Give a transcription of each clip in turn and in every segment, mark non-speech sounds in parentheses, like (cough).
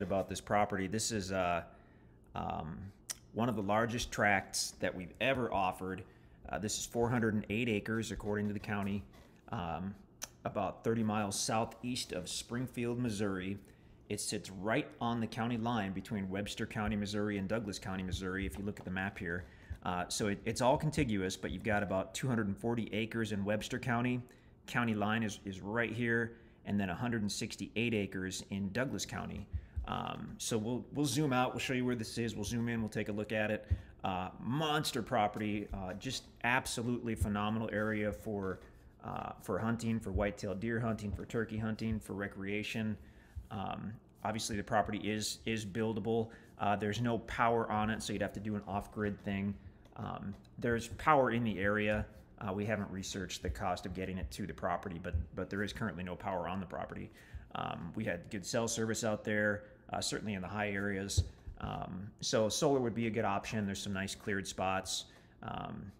about this property. This is uh, um, one of the largest tracts that we've ever offered. Uh, this is 408 acres, according to the county, um, about 30 miles southeast of Springfield, Missouri. It sits right on the county line between Webster County, Missouri, and Douglas County, Missouri. If you look at the map here, uh, so it, it's all contiguous, but you've got about 240 acres in Webster County. County line is, is right here, and then 168 acres in Douglas County. Um, so we'll we'll zoom out. We'll show you where this is. We'll zoom in. We'll take a look at it. Uh, monster property, uh, just absolutely phenomenal area for uh, for hunting, for whitetail deer hunting, for turkey hunting, for recreation. Um, obviously, the property is is buildable. Uh, there's no power on it, so you'd have to do an off-grid thing. Um, there's power in the area. Uh, we haven't researched the cost of getting it to the property, but but there is currently no power on the property. Um, we had good cell service out there uh, certainly in the high areas. Um, so solar would be a good option. There's some nice cleared spots. Um,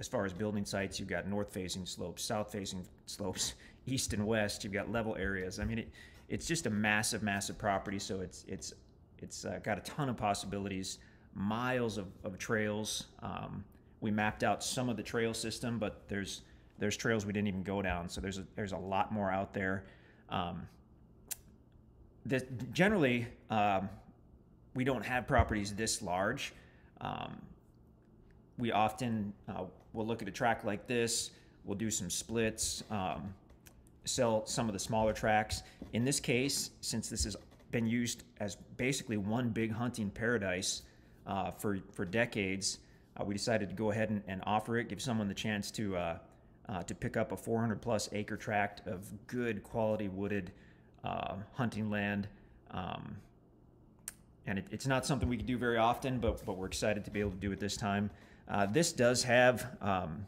as far as building sites, you've got north-facing slopes, south-facing slopes, (laughs) east and west. You've got level areas. I mean, it, it's just a massive, massive property. So it's it's it's uh, got a ton of possibilities, miles of, of trails. Um, we mapped out some of the trail system, but there's there's trails we didn't even go down. So there's a, there's a lot more out there. Um, this, generally, um, we don't have properties this large. Um, we often uh, will look at a track like this. We'll do some splits, um, sell some of the smaller tracks. In this case, since this has been used as basically one big hunting paradise uh, for for decades, uh, we decided to go ahead and, and, offer it, give someone the chance to uh, uh, to pick up a 400 plus acre tract of good quality wooded uh, hunting land. Um, and it, it's not something we can do very often, but, but we're excited to be able to do it this time. Uh, this does have, um,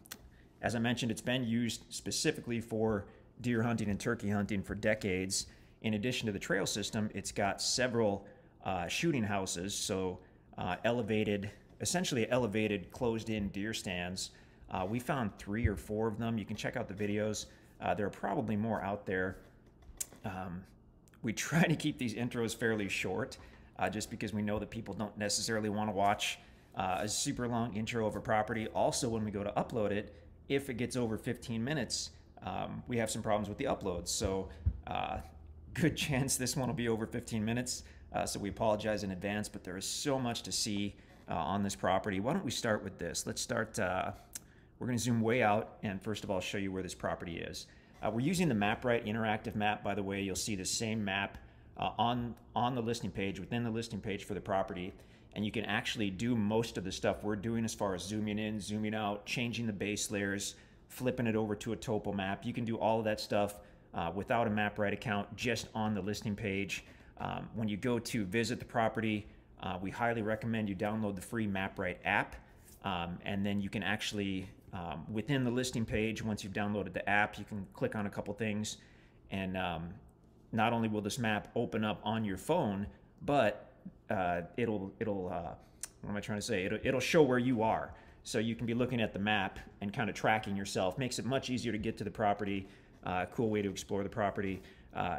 as I mentioned, it's been used specifically for deer hunting and turkey hunting for decades. In addition to the trail system, it's got several uh, shooting houses, so uh, elevated, essentially elevated closed-in deer stands. Uh, we found three or four of them. You can check out the videos. Uh, there are probably more out there. Um, we (laughs) try to keep these intros fairly short, uh, just because we know that people don't necessarily want to watch uh, a super long intro of a property. Also, when we go to upload it, if it gets over 15 minutes, um, we have some problems with the uploads. So, uh, (laughs) good chance this one will be over 15 minutes. Uh, so we apologize in advance, but there is so much to see uh, on this property. Why don't we start with this? Let's start. Uh, we're going to zoom way out and first of all show you where this property is. Uh, we're using the MapRight interactive map, by the way. You'll see the same map uh, on, on the listing page, within the listing page for the property. And you can actually do most of the stuff we're doing as far as zooming in, zooming out, changing the base layers, flipping it over to a topo map. You can do all of that stuff uh, without a MapRight account just on the listing page. Um, when you go to visit the property, uh, we highly recommend you download the free MapRight app. Um, and then you can actually um, within the listing page, once you've downloaded the app, you can click on a couple things, and um, not only will this map open up on your phone, but uh, it'll it'll uh, what am I trying to say? It'll it'll show where you are, so you can be looking at the map and kind of tracking yourself. Makes it much easier to get to the property. Uh, cool way to explore the property. Uh,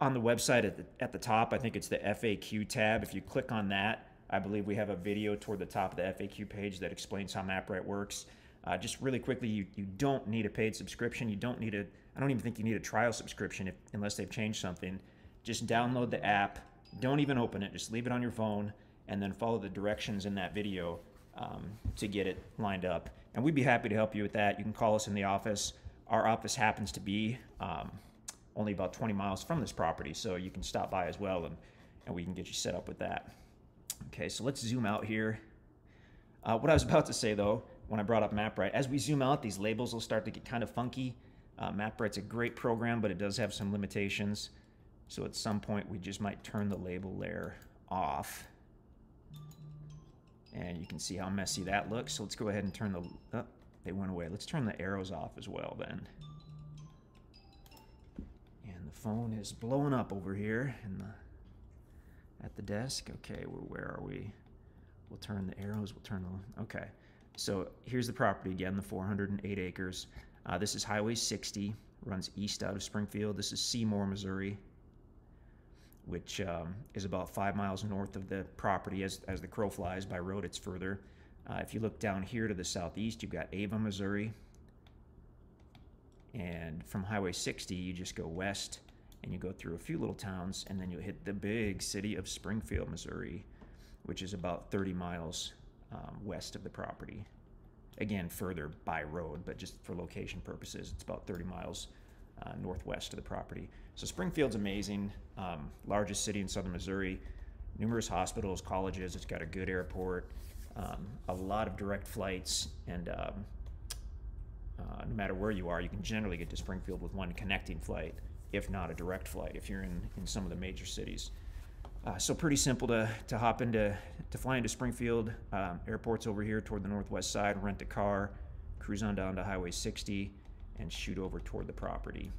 on the website at the, at the top, I think it's the FAQ tab. If you click on that, I believe we have a video toward the top of the FAQ page that explains how MapRight works. Uh, just really quickly, you, you don't need a paid subscription. You don't need a, I don't even think you need a trial subscription if, unless they've changed something. Just download the app. Don't even open it. Just leave it on your phone and then follow the directions in that video um, to get it lined up. And we'd be happy to help you with that. You can call us in the office. Our office happens to be um, only about 20 miles from this property, so you can stop by as well and, and we can get you set up with that. Okay, so let's zoom out here. Uh, what I was about to say though, when I brought up MapRight. As we zoom out, these labels will start to get kind of funky. Uh, MapRight's a great program, but it does have some limitations. So at some point, we just might turn the label layer off. And you can see how messy that looks. So let's go ahead and turn the... Oh, they went away. Let's turn the arrows off as well then. And the phone is blowing up over here in the, at the desk. Okay, where are we? We'll turn the arrows. We'll turn the... Okay. So here's the property again, the 408 acres. Uh, this is Highway 60, runs east out of Springfield. This is Seymour, Missouri. which um, is about five miles north of the property. As, as the crow flies by road, it's further. Uh, if you look down here to the southeast, you've got Ava, Missouri. And from Highway 60, you just go west and you go through a few little towns, and then you'll hit the big city of Springfield, Missouri, which is about 30 miles um, west of the property. Again, further by road, but just for location purposes, it's about 30 miles uh, northwest of the property. So Springfield's amazing, um, largest city in southern Missouri, numerous hospitals, colleges. It's got a good airport, um, a lot of direct flights, and um, uh, no matter where you are, you can generally get to Springfield with one connecting flight, if not a direct flight, if you're in, in some of the major cities. Uh, so pretty simple to, to hop into to fly into Springfield. Um, airport's over here toward the northwest side. Rent a car, cruise on down to Highway 60, and shoot over toward the property.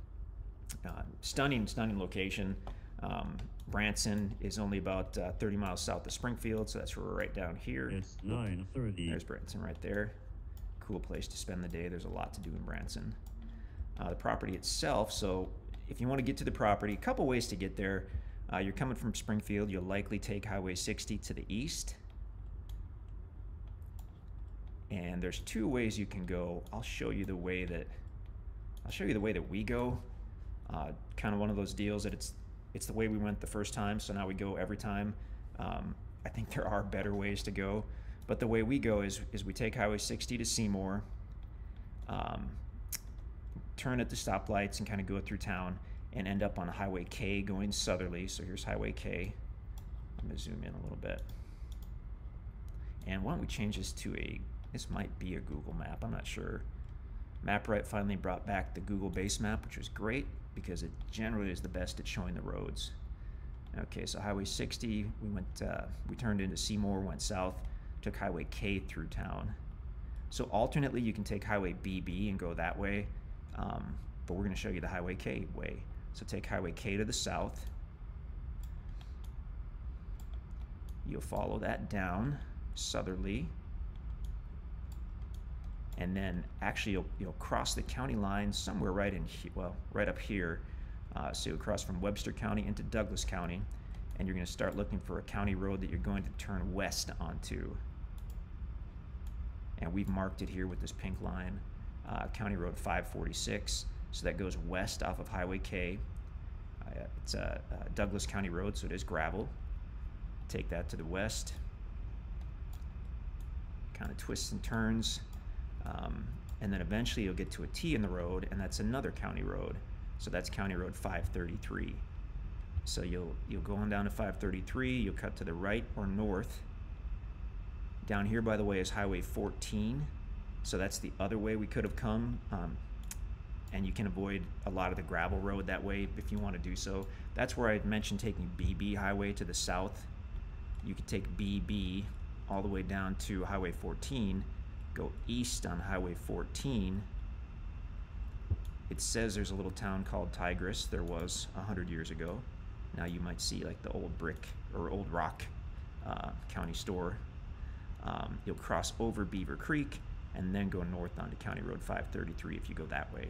Uh, stunning, stunning location. Um, Branson is only about uh, 30 miles south of Springfield, so that's where we're right down here. It's nine thirty. There's Branson right there. Cool place to spend the day. There's a lot to do in Branson. Uh, the property itself, so if you want to get to the property, a couple ways to get there. Uh, you're coming from Springfield, you'll likely take Highway 60 to the east. And there's two ways you can go. I'll show you the way that I'll show you the way that we go. Uh, kind of one of those deals that it's it's the way we went the first time, so now we go every time. Um, I think (laughs) there are better ways to go, but the way we go is is we take Highway 60 to Seymour, um, turn at the stoplights, and kind of go through town, and end up on Highway K going southerly. So here's Highway K. I'm gonna zoom in a little bit. And why don't we change this to a? This might be a Google map. I'm not sure. MapRight finally brought back the Google base map, which was great because it generally is the best at showing the roads. Okay, so Highway 60, we went, uh, we turned into Seymour, went south, took Highway K through town. So alternately, you can take Highway BB and go that way, um, but we're going to show you the Highway K way. So take Highway K to the south. You'll follow that down southerly. And then actually you'll, you'll cross the county line somewhere right in well right up here. Uh, so you'll cross from webster county into douglas county and you're going to start looking for a county road that you're going to turn west onto. And we've marked it here with this pink line uh, county road 546 so that goes west off of highway k uh, it's a, a douglas county road so it is gravel take that to the west kind of twists and turns um, and then eventually you'll get to a T in the road, and that's another county road. So that's County Road 533. So you'll you'll go on down to 533. You'll cut to the right or north. Down here, by the way, is Highway 14. So that's the other way we could have come. Um, and you can avoid a lot of the gravel road that way if you want to do so. That's where I mentioned taking BB Highway to the south. You could take BB all the way down to Highway 14 go east on Highway 14, it says there's a little town called Tigris. There was a hundred years ago. Now you might see like the old brick or old rock uh, county store. Um, you'll cross over Beaver Creek and then go north onto County Road 533 if you go that way.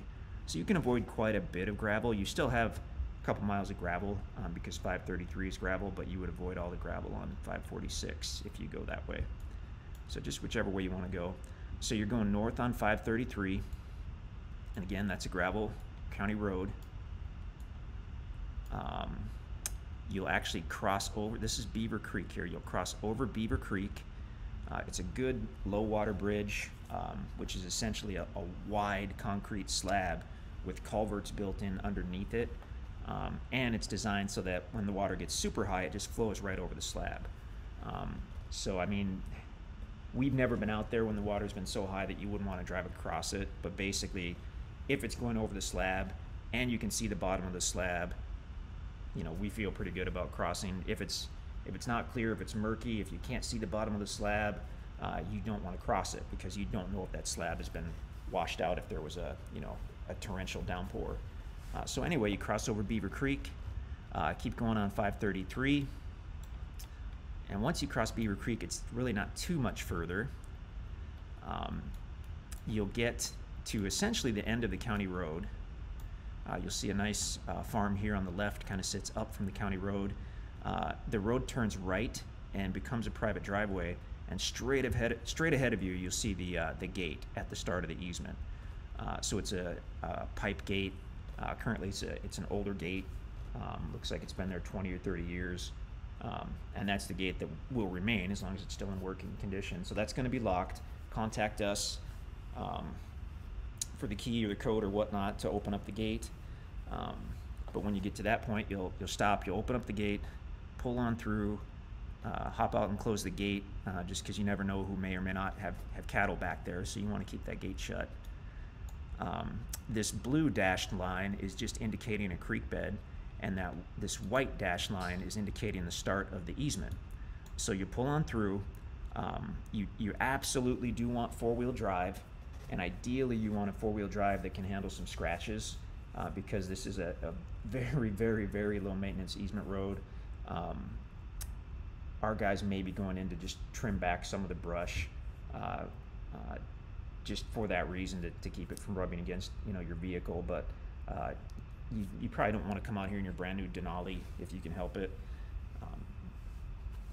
So you can avoid quite a bit of gravel. You still have a couple miles of gravel um, because 533 is gravel, but you would avoid all the gravel on 546 if you go that way. So just whichever way you want to go. So you're going north on 533, and again, that's a gravel county road. Um, you'll actually cross over. This is Beaver Creek here. You'll cross over Beaver Creek. Uh, it's a good low water bridge, um, which is essentially a, a, wide concrete slab with culverts built in underneath it. Um, and it's designed so that when the water gets super high, it just flows right over the slab. Um, so, I mean, We've never been out there when the water's been so high that you wouldn't want to drive across it. But basically, if it's going over the slab and you can see the bottom of the slab, you know, we feel pretty good about crossing. If it's if it's not clear, if it's murky, if you can't see the bottom of the slab, uh, you don't want to cross it because you don't know if that slab has been washed out if there was a you know a torrential downpour. Uh, so anyway, you cross over Beaver Creek, uh, keep going on 533. And once you cross Beaver Creek, it's really not too much further. Um, you'll get to essentially the end of the county road. Uh, you'll see a nice uh, farm here on the left, kind of sits up from the county road. uh, the road turns right and becomes a private driveway. And straight ahead, straight ahead of you, you'll see the uh, the gate at the start of the easement. Uh, so it's a, a pipe gate. Uh, currently, it's a, it's an older gate. Um, looks like it's been there 20 or 30 years. Um, and that's the gate that will remain as long as it's still in working condition. So that's going to be locked. Contact us um, for the key or the code or whatnot to open up the gate. Um, but when you get to that point, you'll you'll stop. You'll open up the gate, pull on through, uh, hop out and close the gate, uh, just because you never know who may or may not have have cattle back there. So you want to keep that gate shut. Um, this blue dashed line is just indicating a creek bed and that this white dashed line is indicating the start of the easement. So you pull on through. Um, you, you absolutely do want four-wheel drive, and ideally you want a four-wheel drive that can handle some scratches uh, because this is a, a, very, very, very low maintenance easement road. Um, our guys may be going in to just trim back some of the brush uh, uh, just for that reason to, to keep it from rubbing against you know your vehicle but uh, you, you probably don't want to come out here in your brand new Denali if you can help it. Um,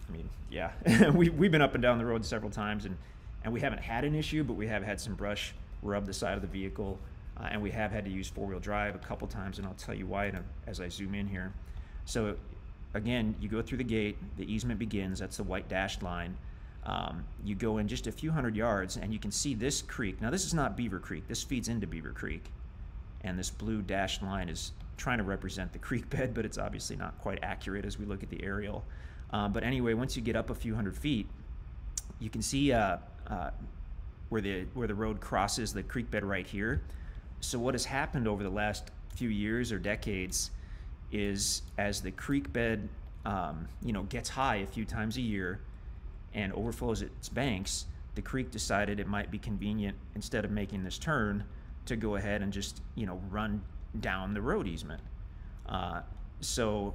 I mean, yeah, (laughs) we, we've been up and down the road several times and, and we haven't had an issue, but we have had some brush rub the side of the vehicle. Uh, and we have had to use four-wheel drive a couple times, and I'll tell you why a, as I zoom in here. So again, you go through the gate, the easement begins, that's the white dashed line. Um, you go in just a few hundred yards, and you can see this creek. Now, this is not Beaver Creek. This feeds into Beaver Creek and this blue dashed line is trying to represent the (laughs) creek bed, but it's obviously not quite accurate as we look at the aerial. Um, but anyway, once you get up a few hundred feet, you can see uh, uh, where the where the road crosses the creek bed right here. So what has happened over the last few years or decades is as the creek bed um, you know gets high a few times a year and overflows its banks, the creek decided it might be convenient instead of making this turn to go ahead and just you know run down the road easement. Uh, so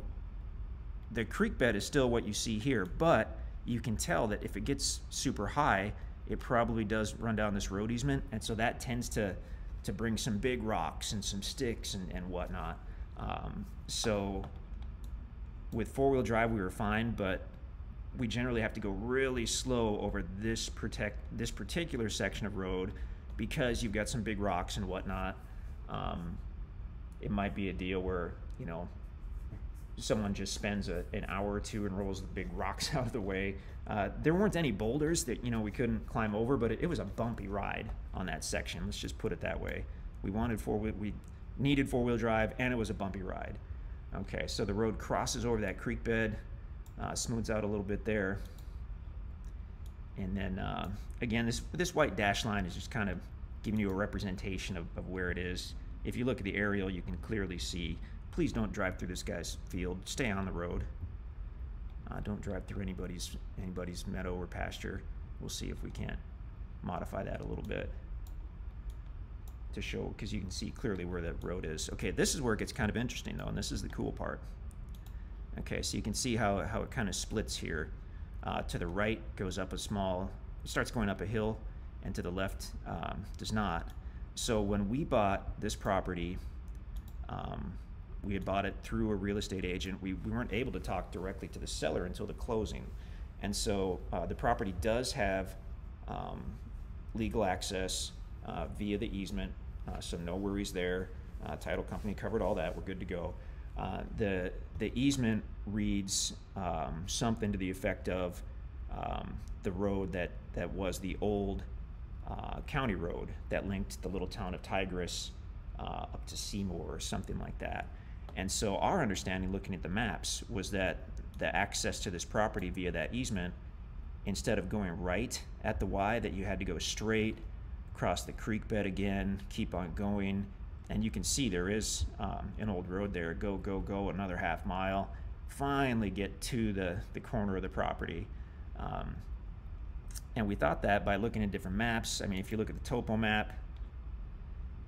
the creek bed is still what you see here, but you can tell that if it gets super high, it probably does run down this road easement, and so that tends to to bring some big rocks and some sticks and, and whatnot. Um, so with four-wheel drive, we were fine, but we generally have to go really slow over this protect this particular section of road because you've got some big rocks and whatnot, um, it might be a deal where you know someone just spends a, an hour or two and rolls the big (laughs) rocks out of the way. Uh, there weren't any boulders that you know we couldn't climb over, but it, it, was a bumpy ride on that section. Let's just put it that way. We wanted four we needed four wheel drive, and it was a bumpy ride. Okay, so the road crosses over that creek bed, uh, smooths out a little bit there. And then uh, again, this this white dash line is just kind of giving you a representation of, of where it is. If you look at the aerial, you can clearly see. Please don't drive through this guy's field. Stay on the road. Uh, don't drive through anybody's anybody's meadow or pasture. We'll see if we can't modify that a little bit to show because you can see clearly where the road is. Okay, this is where it gets kind of interesting though, and this is the cool part. Okay, so you can see how, how it kind of splits here. Uh, to the right goes up a small, starts going up a hill, and to the left um, does not. So when we bought this property, um, we had bought it through a real estate agent. We, we weren't able to talk directly to the seller until the closing. And so uh, the property does have um, legal access uh, via the easement, uh, so no worries there. Uh, title company covered all that. We're good to go. Uh, the the easement reads um, something to the effect of um, the road that that was the old uh, county road that linked the little town of Tigris uh, up to Seymour or something like that. And so our understanding, looking at the maps, was that the access to this property via that easement, instead of going right at the Y, that you had to go straight, cross the creek bed again, keep on going, and you can see there is um, an old road there. Go, go, go, another half mile. Finally, get to the the corner of the property. Um, and we thought that by looking at different maps. I mean, if you look at the topo map,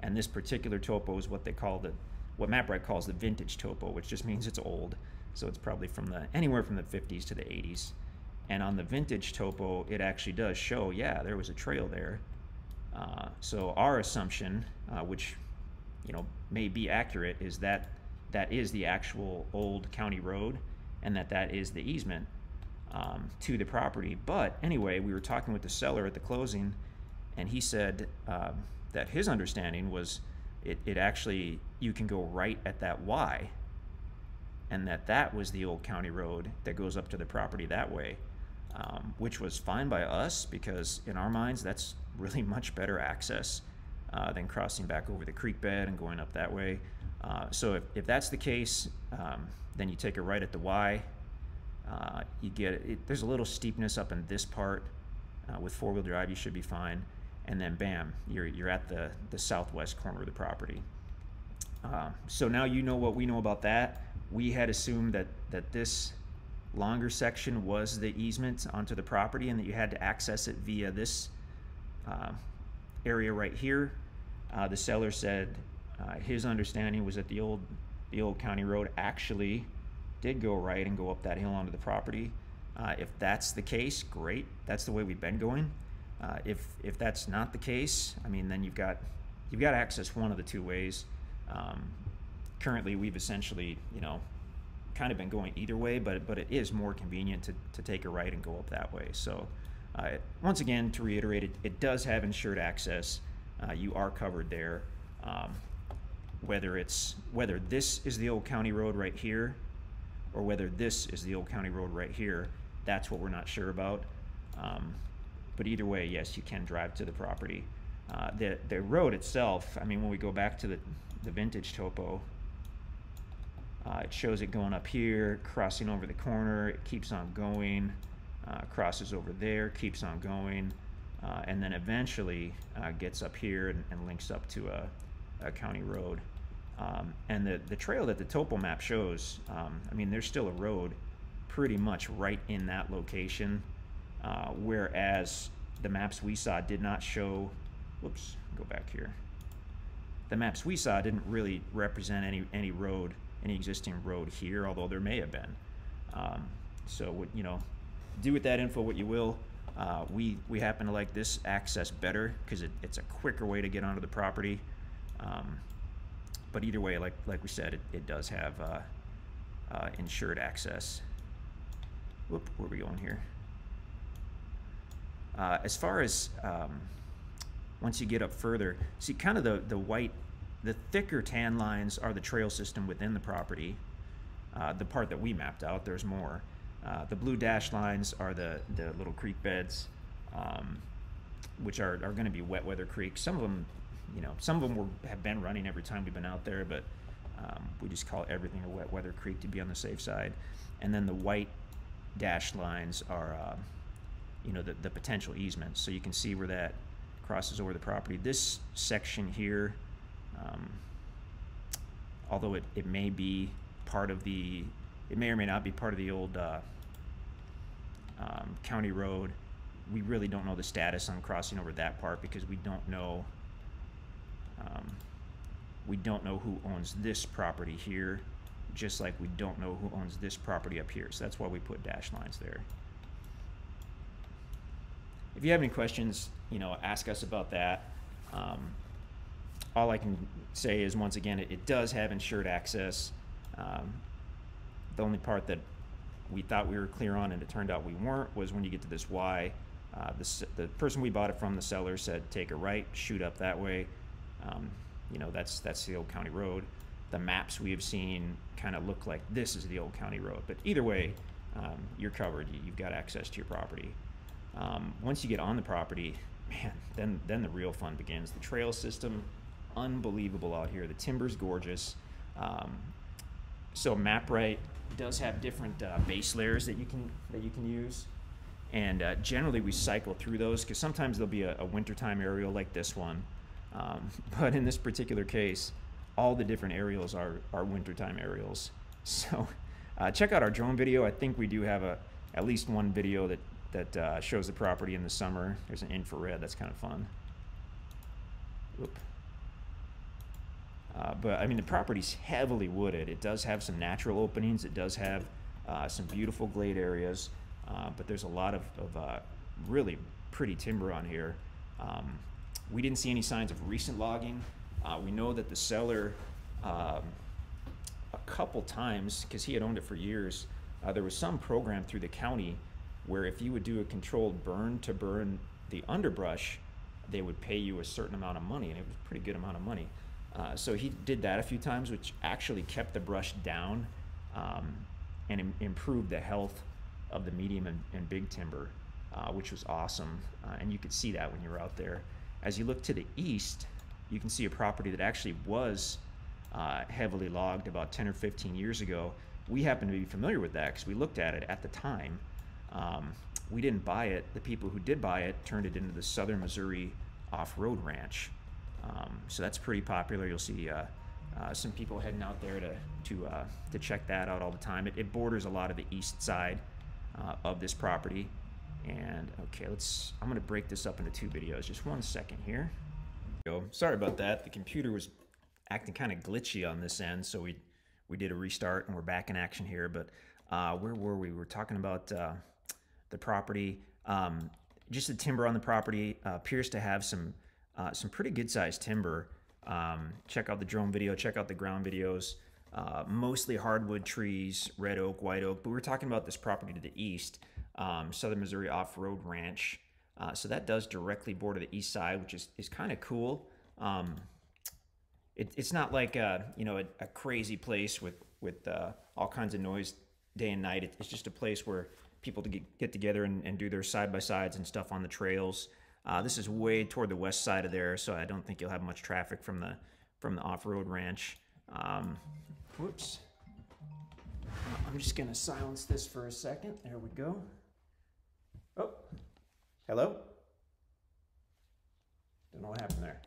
and this particular topo is what they call the, what MapRight calls the vintage topo, which just means it's old. So it's probably from the anywhere from the 50s to the 80s. And on the vintage topo, it actually does show, yeah, there was a trail there. Uh, so our assumption, uh, which you know may be accurate, is that that is the actual old county road, and that that is the easement um, to the property. But anyway, we were talking with the seller at the closing, and he said um, that his understanding was it, it actually you can go right at that Y, and that that was the old county road that goes up to the property that way, um, which was fine by us because in our minds that's really (laughs) much better access uh, than crossing back over the creek bed and going up that way. Uh, so if, if that's the case, um, then you take a right at the Y. Uh, you get it, there's a little steepness up in this part. Uh, with four-wheel drive, you should be fine. And then bam, you're, you're at the, the southwest corner of the property. Uh, so now you know what we know about that. We had assumed that, that this longer section was the easement onto the property and that you had to access it via this uh, area right here. Uh, the seller said uh, his understanding was that the old the old county road actually did go right and go up that hill onto the property. Uh, if that's the case, great. That's the way we've been going. Uh, if if that's not the case, I mean, then you've got you've got access one of the two ways. Um, currently, we've essentially you know kind of been going either way, but but it is more convenient to, to take a right and go up that way. So uh, once again, to reiterate, it, it does have insured access. Uh, you are covered there. Um, whether it's whether this is the old county road right here or whether this is the old county road right here that's what we're not sure about. Um, but either way yes you can drive to the property. Uh, the the road itself I mean when we go back to the the vintage topo uh, it shows it going up here crossing over the corner it keeps on going uh, crosses over there keeps on going uh, and then eventually uh, gets up here and, and links up to a, a county road um, and the, the trail that the topo map shows, um, I mean, there's still a road pretty much right in that location, uh, whereas the maps we saw did not show, whoops, go back here. The maps we saw didn't really represent any, any road, any existing road here, although there may have been. Um, so, you know, do with that info what you will. Uh, we, we happen to like this access better because it, it's a quicker way to get onto the property. Um, but either way, like like we said, it, it does have uh, uh, insured access. Whoop, where are we going here? Uh, as far as um, once you get up further, see kind of the, the white, the thicker tan lines are the trail system within the property. Uh, the part that we mapped out, there's more. Uh, the blue dash lines are the, the little creek beds, um, which are, are going to be wet weather creeks. Some of them you know, some of them were, have been running every time we've been out there, but um, we just call everything a wet weather creek to be on the safe side. And then the white dashed lines are, uh, you know, the, the potential easements. So you can see where that crosses over the property. This section here, um, although it, it may be part of the, it may or may not be part of the old uh, um, county road, we really don't know the status on crossing over that part because we don't know um, we don't know who owns this property here, just like we don't know who owns this property up here. So that's why we put dash lines there. If you have any questions, you know, ask us about that. Um, all I can say is, once again, it, it does have insured access. Um, the only part that we thought we were clear on and it turned out we weren't was when you get to this Y. Uh, the, the person we bought it from, the seller, said take a right, shoot up that way. Um, you know, that's that's the old county road. The maps we have seen kind of look like this is the old county road. But either way, um, you're covered. You, have got access to your property. Um, once you get on the property, man, then then the real fun begins. The trail system, unbelievable out here. The timber's gorgeous. Um, so MapRight does have different uh, base layers that you can that you can use, and uh, generally we cycle through those because sometimes there'll be a, a wintertime aerial like this one, um, (laughs) but in this particular case, all the different aerials are, are wintertime aerials. (laughs) So uh, check out our drone video. I think we do have a at least one video that, that uh, shows the property in the summer. There's an infrared. That's kind of fun. Uh, but I mean, the property's heavily wooded. It does have some natural openings. It does have uh, some beautiful glade areas. Uh, but there's a lot of, of uh, really pretty timber on here. Um, we didn't see any signs of recent logging. Uh, we know that the seller, um, a couple times, because he had owned it for years, there was some program through the county where if you would do a controlled burn to burn the underbrush, they would pay you a certain amount of money, and it was a pretty good amount of money. Uh, so he did that a few times, which actually kept the brush down um, and Im- improved the health of the medium and, and big timber, uh, which was awesome. Uh, and you could see that when you were out there. As you look to the east, you can see a property that actually was uh, heavily logged about 10 or 15 years ago. We happen to be familiar with that because we looked at it at the time. Um, we didn't buy it. The people who did buy it turned it into the Southern Missouri Off-Road Ranch. Um, so that's pretty popular. You'll see uh, uh, some people heading out there to to uh, to check that out all the time. It, it borders a lot of the east side uh, of this property. And okay, let's. I'm gonna break this up into two videos. Just one second here. Go. Sorry about that. The computer was acting kind of glitchy on this end, so we we did a restart and we're back in action here. But uh, where were we? We were talking about uh, the property. Um, just the timber on the property appears to have some uh, some pretty good sized timber. Um, check out the drone video, check out the ground videos. Uh, mostly hardwood trees, red oak, white oak. But we are talking about this property to the east, um, Southern Missouri Off Road Ranch. Uh, so that does directly border the east side, which is, is kind of cool. Um, it, it's not like a, you know a, a crazy place with with uh, all kinds of noise day and night. It, it's just a place where people to get, get together and, and do their side by sides and stuff on the trails. Uh, this is way toward the west side of there, so I don't think you'll have much traffic from the from the off-road ranch. Um, whoops. I'm just gonna silence this for a second. There we go. Oh, hello. Don't know what happened there.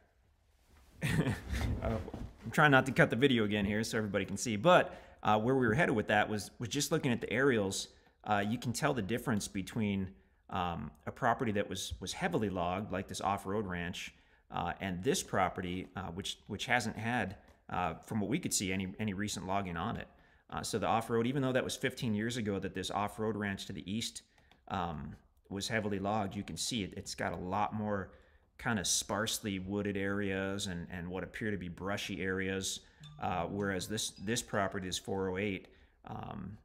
(laughs) uh, I'm trying not to cut the video again here so everybody can see, but uh, where we were headed with that was was just looking at the aerials. Uh, you can tell the difference between um, a property that was was heavily logged, like this off-road ranch, uh, and this property, uh, which which hasn't had, uh, from what we could see, any any recent logging on it. Uh, so the off-road, even though that was 15 years ago that this off-road ranch to the east um, was heavily logged, you can see it. It's got a lot more kind of sparsely wooded areas and and what appear to be brushy areas, uh, whereas this this property is 408. Um,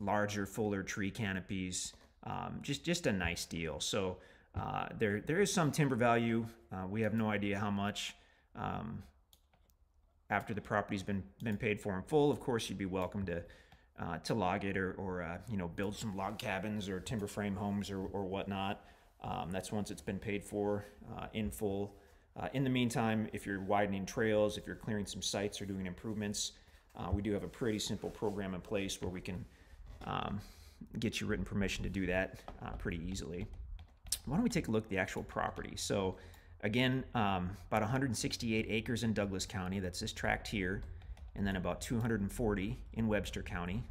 larger, fuller tree canopies, um, just just a nice deal. So uh, there there is some timber value. Uh, we have no idea how much. Um, after the property's been been paid for in full, of course, you'd be welcome to uh, to log it or, or uh, you know build some log cabins or timber frame homes or, or whatnot. Um, that's once it's been paid for uh, in full. Uh, in the meantime, if you're widening trails, if you're clearing some sites or doing improvements, we do have a pretty simple program in place where we can um, get you written permission to do that uh, pretty easily. Why don't we take a look at the actual property? So again, um, about 168 acres in Douglas County, that's this tract here, and then about 240 in Webster County.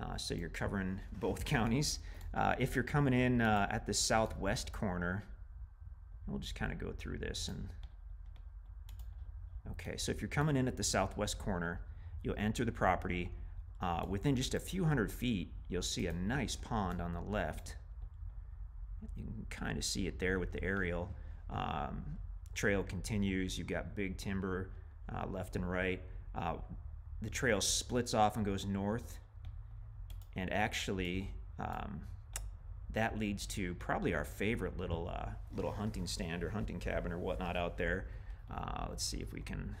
Uh, so you're covering (laughs) both counties. Uh, if you're coming in uh, at the southwest corner, we'll just kind of go through this and okay so if you're coming in at the southwest corner you'll enter the property uh, within just a few hundred feet, you'll see a nice pond on the left. You can kind of see it there with the aerial. Um, trail continues. You've got big timber uh, left and right. Uh, the trail splits off and goes north. And actually, um, that leads to probably our favorite little uh, little hunting stand or hunting cabin or whatnot out there. Uh, let's see if we can.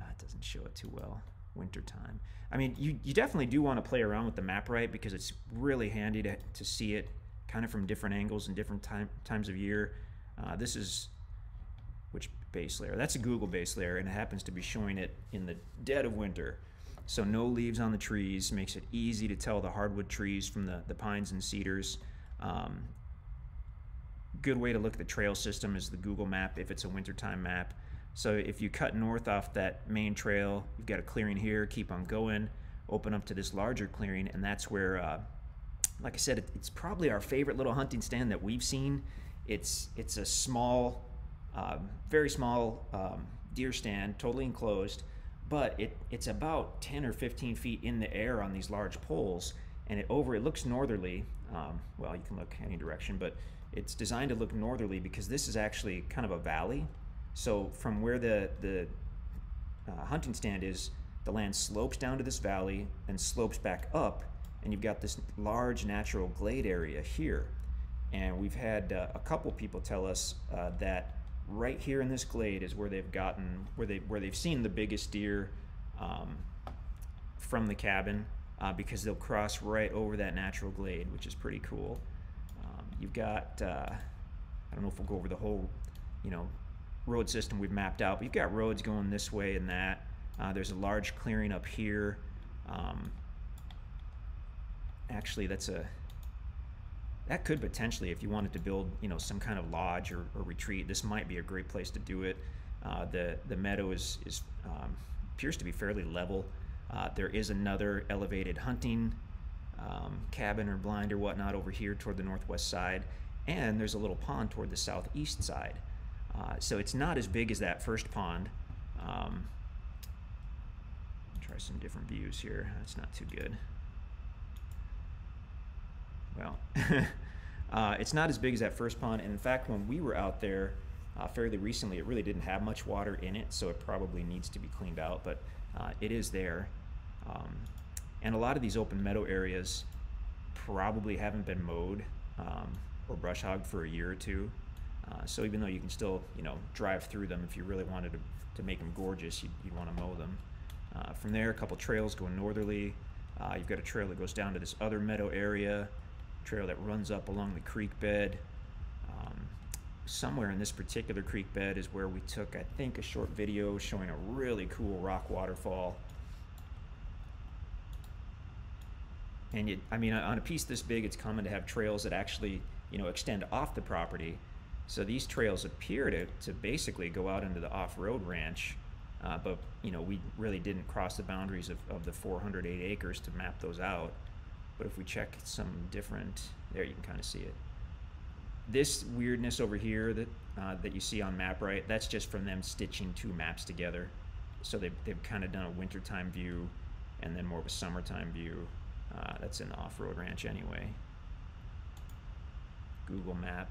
Uh, it doesn't show it too well wintertime. I mean, you, you definitely do want to play around with the MapRight because it's really handy to, to see it kind of from different angles and different time, times of year. Uh, this is, which base layer? That's a Google base layer and it happens to be showing it in the dead of winter. So no leaves on the trees makes it easy to tell the hardwood trees from the, the pines and cedars. Um, good way to look at the trail system is the Google map if it's a wintertime map. So if you cut north off that main trail, you've got a clearing here, keep on going, open up to this larger clearing, and that's where, uh, like I said, it's probably our favorite little hunting stand that we've seen. It's it's a small, uh, very small um, deer stand, totally enclosed, but it it's about 10 or 15 feet in the air on these large poles, and it over it looks northerly. Um, well, you can look any direction, but it's designed to look northerly because this is actually kind of a valley so from where the the uh, hunting stand is the land slopes down to this valley and slopes back up, and you've got this large natural glade area here. And we've had uh, a couple people tell us uh, that right here in this glade is where they've gotten where they where they've seen the biggest deer um, from the cabin uh, because they'll cross right over that natural glade, which is pretty cool. Um, you've got uh, I don't know if we'll go over the whole you know road system we've mapped out, but you've got roads going this way and that. Uh, there's a large clearing up here. Um, actually, that's a that could potentially, if you wanted to build, you know, some kind of lodge or, or retreat, this might be a great place to do it. Uh, the the meadow is is um, appears to be fairly level. Uh, there is another elevated hunting um, cabin or blind or whatnot over here toward the northwest side, and there's a little pond toward the southeast side. Uh, so it's not as big as that first pond. Um, try some different views here. That's not too good. Well, (laughs) uh, it's not as big as that first pond. And in fact, when we were out there uh, fairly recently, it really didn't have much water in it, so it probably needs to be cleaned out. But uh, it is there. Um, and a lot of these open meadow areas probably haven't been mowed um, or brush hogged for a year or two. Uh, so even though you can still, you know, drive through them if you really wanted to, to make them gorgeous, you'd, you'd want to mow them. Uh, from there, a couple trails going northerly. Uh, you've got a trail that goes down to this other meadow area trail that runs up along the creek bed. Um, somewhere in this particular creek bed is where we took, I think, a short video showing a really cool rock waterfall. And you, I mean, on a piece this big, it's common to have trails that actually, you know, extend off the property. So these trails appear to, to basically go out into the off-road ranch, uh, but you know we really didn't cross the boundaries of, of the 408 acres to map those out. But if we check some different, there you can kind of see it. This weirdness over here that uh, that you see on MapRight, that's just from them stitching two maps together. So they've, they've kind of done a wintertime view and then more of a summertime view. Uh, that's in the off-road ranch anyway. Google Map.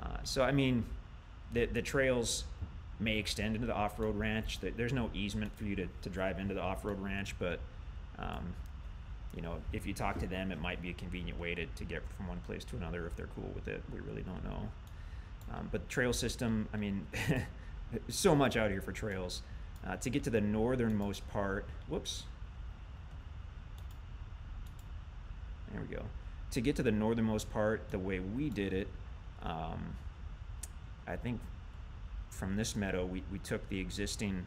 Uh, so I mean, the the trails may extend into the off-road ranch. There's no easement for you to, to drive into the off-road ranch, but um, you know, if you talk to them, it might be a convenient way to, to get from one place to another if they're cool with it. We really don't know. Um, but trail system, I mean, (laughs) so much out here for trails. Uh, to get to the northernmost part, whoops. There we go. To get to the northernmost part, the way we did it, um, I think from this meadow, we, we took the existing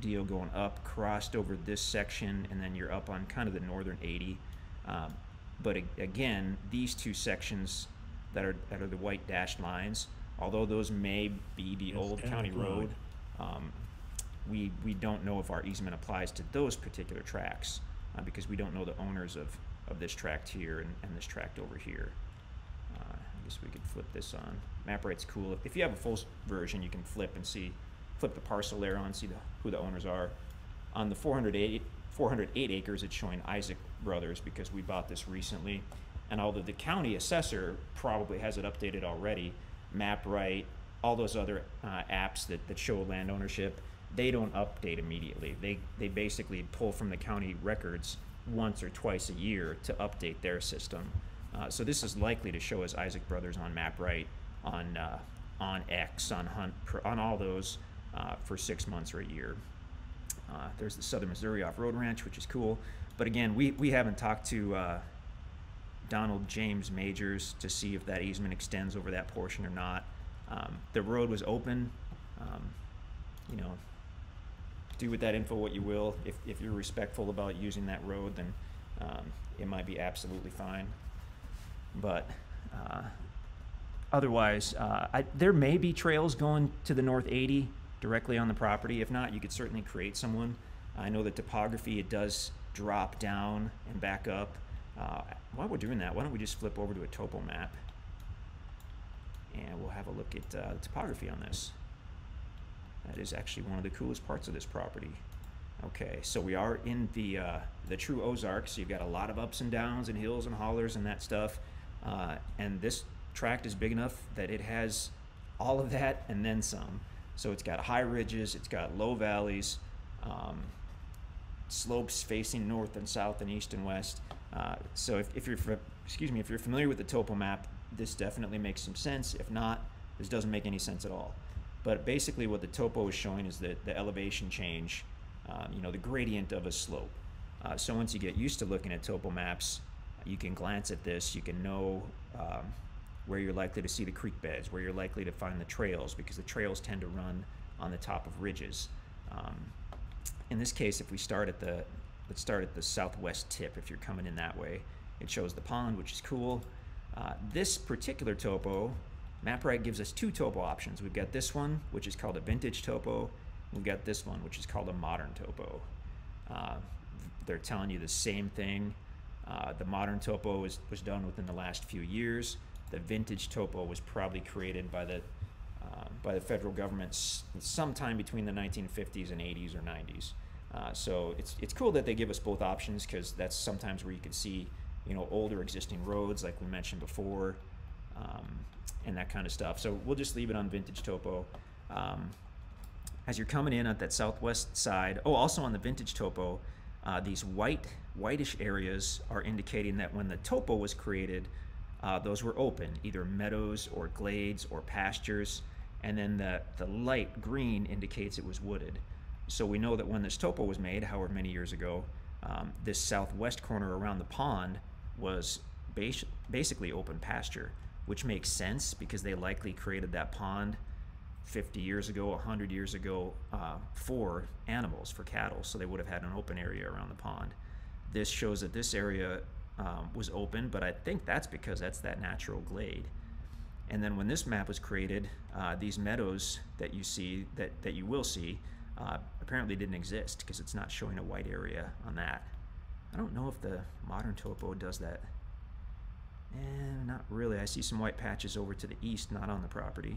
deal going up, crossed over this section, and then you're up on kind of the northern 80. Um, but again, these two sections that are that are the white dashed lines, although those may be the old county road, um, we we don't know if our easement applies to those particular tracks uh, because we don't know the owners of of this tract here and, and this tract over here. Guess we could flip this on. MapRight's cool. If you have a full version, you can flip and see flip the parcel there on, see the, who the owners are. On the 408, 408 acres, it's showing Isaac Brothers because we bought this recently. And although the county assessor probably has it updated already, MapRight, all those other uh, apps that, that show land ownership, they don't update immediately. They, they basically pull from the county records once or twice a year to update their system. Uh, so this is likely to show as Isaac Brothers on MapRight, on uh, on X, on Hunt, on all those uh, for six months or a year. Uh, there's the Southern Missouri Off-Road Ranch, which is cool. But again, we, we haven't talked to uh, Donald James Majors to see if that easement extends over that portion or not. Um, the road was open. Um, you know, do with that info what you will. If, if you're respectful about using that road, then um, it might be absolutely fine. But uh, otherwise, uh, I, there may be trails going to the North 80 directly on the property. If not, you could certainly create someone. I know that topography, it does drop down and back up. Uh, while we're doing that, why don't we just flip over to a topo map and we'll have a look at uh, topography on this. That is actually one of the coolest parts of this property. Okay, so we are in the uh, the true Ozarks. So you've got a lot of ups and downs and hills and hollers and that stuff. Uh, and this tract is big enough that it has all of that and then some. So it's got high ridges, it's got low valleys, um, slopes facing north and south and east and west. Uh, so if, if you're, excuse me, if you're familiar with the topo map, this definitely makes some sense. If not, this doesn't make any sense at all. But basically what the topo is showing is that the elevation change, um, you know, the gradient of a slope. Uh, so once you get used to looking at topo maps, you can glance at this, you can know um, where you're likely to see the creek beds, where you're likely to find the trails, because the trails tend to run on the top of ridges. Um, in this case, if we start at the, let's start at the southwest tip, if you're coming in that way, it shows the pond, which is cool. Uh, this particular topo, MapRight gives us two topo options. We've got this one, which is called a vintage topo. We've got this one, which is called a modern topo. Uh, they're telling you the same thing. Uh, the modern topo was, was done within the last few years. The vintage topo was probably created by the uh, by the federal government sometime between the 1950s and 80s or 90s. Uh, so it's it's cool that they give us both options because that's sometimes where you can see you know older existing roads like we mentioned before um, and that kind of stuff. So we'll just leave it on vintage topo. Um, as you're coming in at that southwest side, oh, also on the vintage topo, uh, these white, whitish areas are indicating that when the topo was created, uh, those were open, either meadows or glades or pastures, and then the, the light green indicates it was wooded. So we know that when this topo was made, however many years ago, um, this southwest corner around the pond was bas- basically open pasture, which makes sense because they likely created that pond 50 years ago, 100 years ago, uh, for animals, for cattle. So they would have had an open area around the pond. This shows that this area um, was open, but I think that's because that's that natural glade. And then when this map was created, uh, these meadows that you see, that, that you will see, uh, apparently didn't exist because it's not showing a white area on that. I don't know if the modern topo does that. Eh, not really. I see some white patches over to the east, not on the property.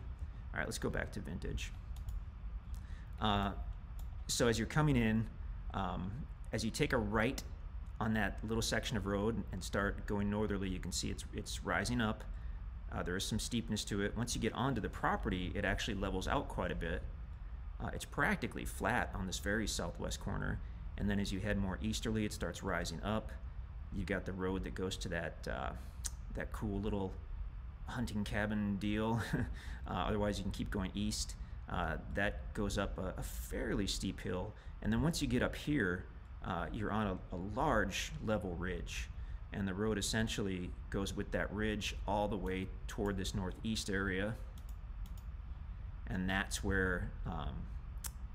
All right, let's go back to vintage. Uh, so as you're coming in, um, as you take a right on that little section of road and start going northerly, you can see it's it's rising up. Uh, there is some steepness to it. Once you get onto the property, it actually levels out quite a bit. Uh, it's practically flat on this very southwest corner, and then as you head more easterly, it starts rising up. You've got the road that goes to that uh, that cool little hunting cabin deal. (laughs) uh, otherwise, you can keep going east. Uh, that goes up a, a, fairly steep hill, and then once you get up here, uh, you're on a, a, large level ridge, and the road essentially goes with that ridge all the way toward this northeast area, and that's where um,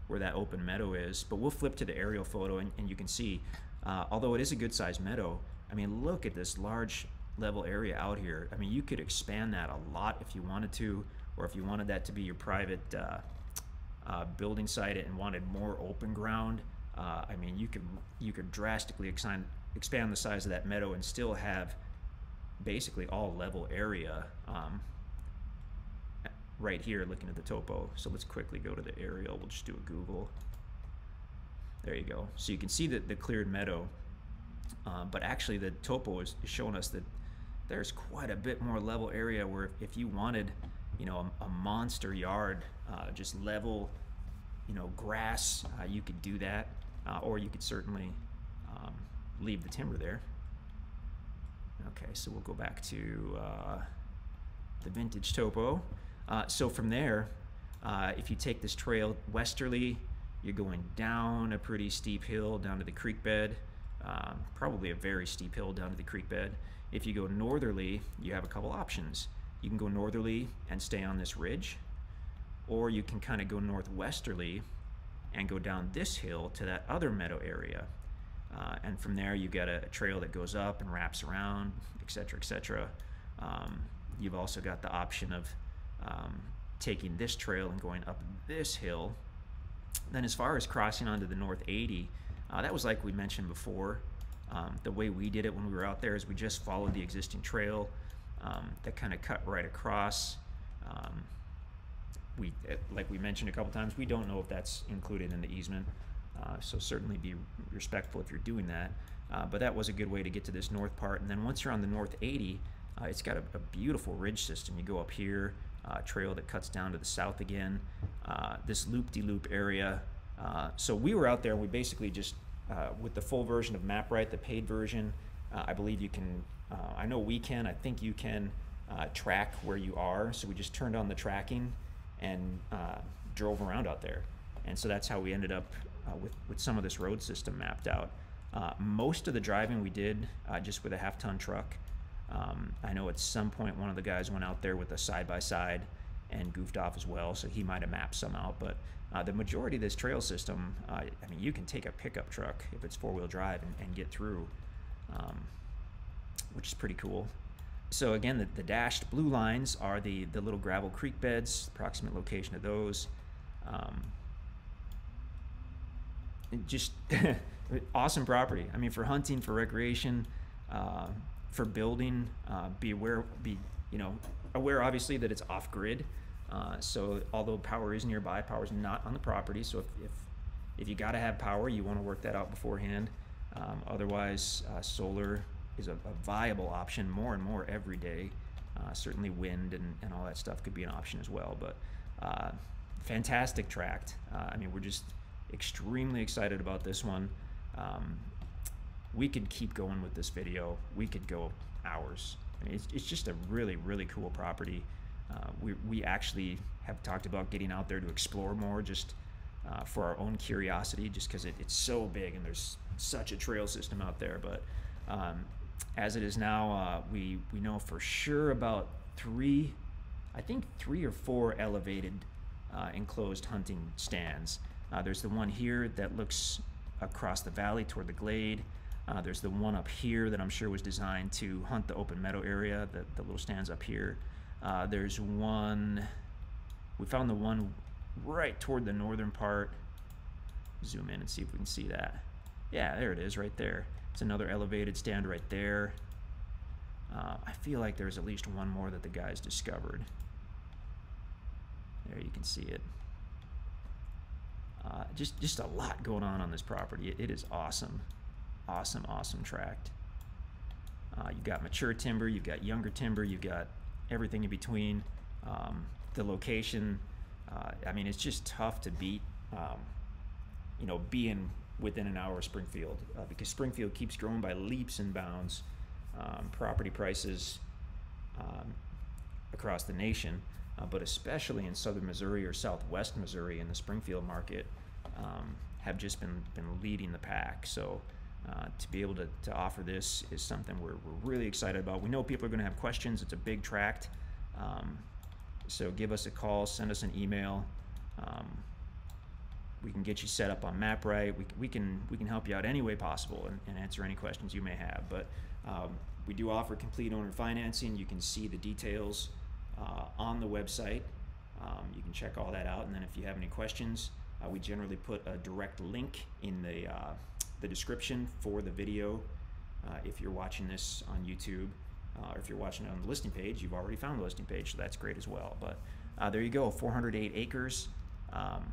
where that open meadow is. But we'll flip to the aerial photo, and, and you can see, uh, although it is a good-sized meadow, I mean, look at this large level area out here. I mean, you could expand that a lot if you wanted to, or if you wanted that to be your private uh, uh, building site and wanted more open ground. Uh, I mean, you could you could drastically expand expand the size of that meadow and still have basically all level area um, right here looking at the topo. So let's quickly go to the aerial. We'll just do a Google. There you go. So you can see that the cleared meadow, um, but actually the topo is, is showing us that there's quite a bit more level area where if you wanted, you know, a, a monster yard, uh, just level, you know, grass, uh, you could do that, uh, or you could certainly um, leave the timber there. Okay, so we'll go back to uh, the vintage topo. Uh, so from there, uh, if you take this trail westerly, you're going down a pretty steep hill down to the creek bed, um, probably a very steep hill down to the creek bed. If you go northerly, you have a couple options. You can go northerly and stay on this ridge, or you can kind of go northwesterly and go down this hill to that other meadow area. Uh, and from there, you get a, a, trail that goes up and wraps around, et etc., etc. Um, you've also got the option of um, taking this trail and going up this hill. Then, as far as crossing onto the North 80, uh, that was like we mentioned before. Um, the way we did it when we were out there is we just followed the existing trail um, that kind of cut right across. We, like we mentioned a couple times, we don't know if that's included in the easement, uh, so certainly be respectful if you're doing that. Uh, but that was a good way to get to this north part. And then once you're on the north 80, uh, it's got a, a, beautiful ridge system. You go up here, uh, trail that cuts down to the south again. Uh, this loop-de-loop -loop area. Uh, so we were out there and we basically just with the full version of MapRight, the paid version, I believe you can. I know we can. I think you can track where you are. So we just turned on the tracking and uh, drove around out there, and so that's how we ended up uh, with with some of this road system mapped out. most of the driving we did just with a half-ton truck. Um, I know at some point one of the guys went out there with a side by side and goofed off as well, so he might have mapped some out. But uh, the majority of this trail system, uh, I mean, you can take a pickup truck if it's four wheel drive and, and get through, um, which is pretty cool. So again, the, the, dashed blue lines are the, the little gravel creek beds, approximate location of those. Um, just (laughs) awesome property. I mean, for hunting, for recreation, uh, for building, uh, be aware, be you know aware obviously that it's off grid. Uh, so although power is nearby, power is not on the property. So if, if, if you got to have power, you want to work that out beforehand. Um, otherwise, uh, solar is a, a, viable option more and more every day. Uh, certainly wind and, and all that stuff could be an option as well. But uh, fantastic tract. Uh, I mean, we're just extremely excited about this one. Um, we could keep going with this video. We could go hours. I mean, it's, it's just a really, really cool property. Uh, we, we actually have talked about getting out there to explore more just uh, for our own curiosity, just because it, it's so big and there's such a trail system out there. But um, as it is now, uh, we, we know for sure about three, I think three or four elevated uh, enclosed hunting stands. Uh, there's the one here that looks across the valley toward the glade. Uh, there's the one up here that I'm sure was designed to hunt the open meadow area, the, the little stands up here. Uh, there's one, we found the one right toward the northern part. Zoom in and see if we can see that. Yeah, there it is right there. It's another elevated stand right there. Uh, I feel like there's at least one more that the guys discovered. There you can see it. Uh, just just a lot going on on this property. it, it is awesome, awesome, awesome tract. Uh, you've got mature timber, you've got younger timber, you've got everything in between. Um, the location, uh, I mean, it's just tough to beat, um, you know, being within an hour of Springfield uh, because Springfield keeps growing by leaps and bounds. Um, property prices um, across the nation, uh, but especially in southern Missouri or southwest Missouri in the Springfield market, um, have just been, been leading the pack. So uh, to be able to, to offer this is something we're, we're really excited about. We know people are going to have questions. It's a big tract. Um, so give us a call, send us an email. Um, we can get you set up on MapRight. We, we, can, we can help you out any way possible and, and answer any questions you may have. But um, we do offer complete owner financing. You can see the details uh, on the website. Um, you can check all that out. And then if you have any questions, uh, we generally put a direct link in the uh, the description for the video. Uh, if you're watching this on YouTube, uh, or if you're watching it on the listing page, you've already found the listing page, so that's great as well. But uh, there you go, 408 acres, um,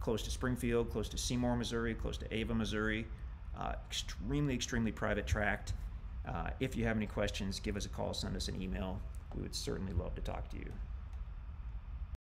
close to Springfield, close to Seymour, Missouri, close to Ava, Missouri. Uh, extremely, extremely private tract. Uh, if you have any questions, give us a call, send us an email. We would certainly love to talk to you.